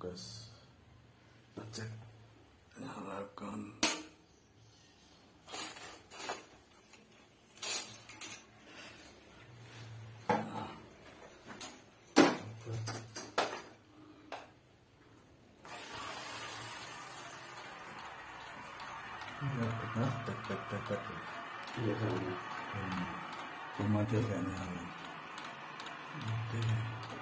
gas kita cek nyalakan Iya sama. Hmm. Cuma dia gak nyala. Oke. Nah,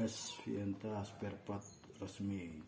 Lugas Vienta spare part resmi.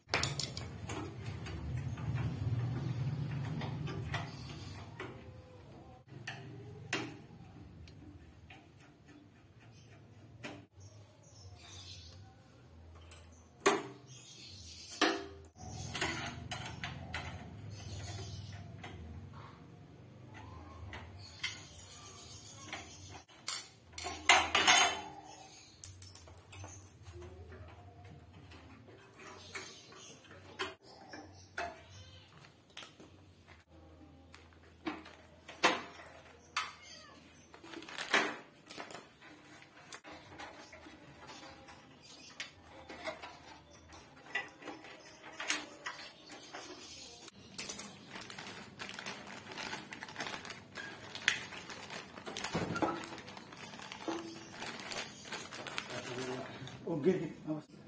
get it.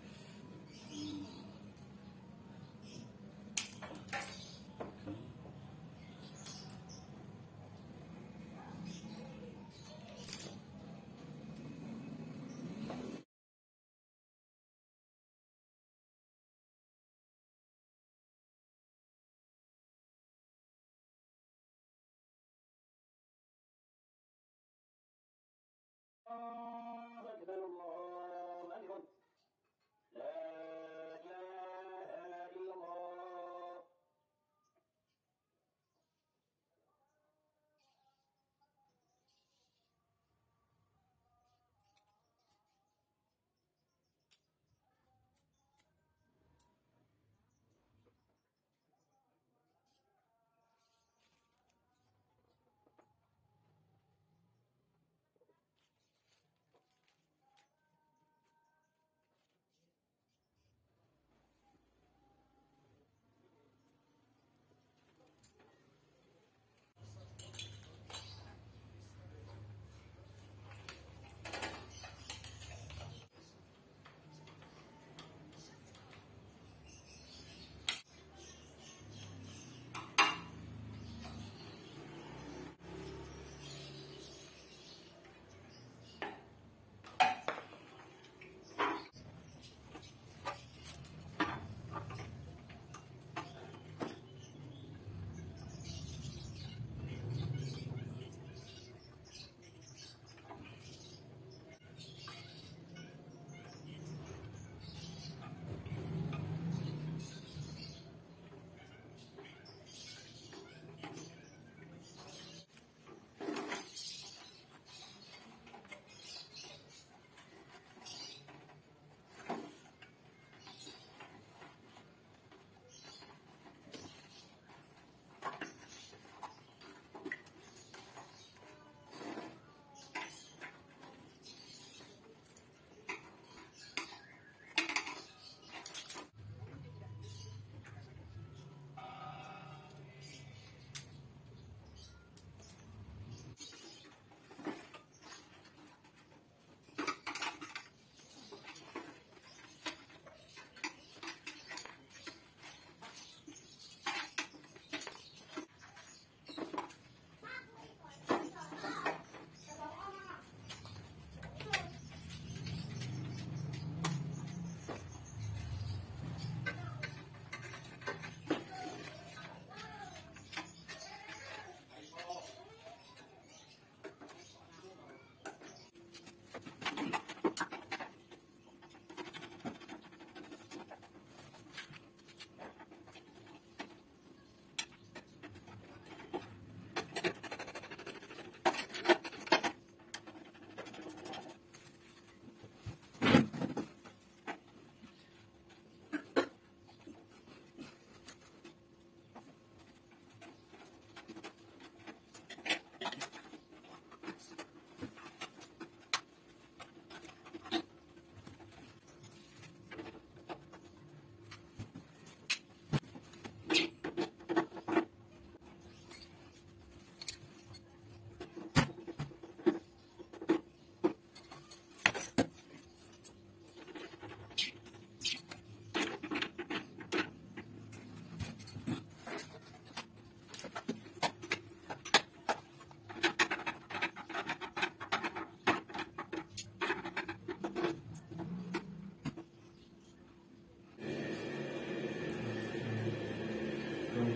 Ah,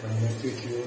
connect it to your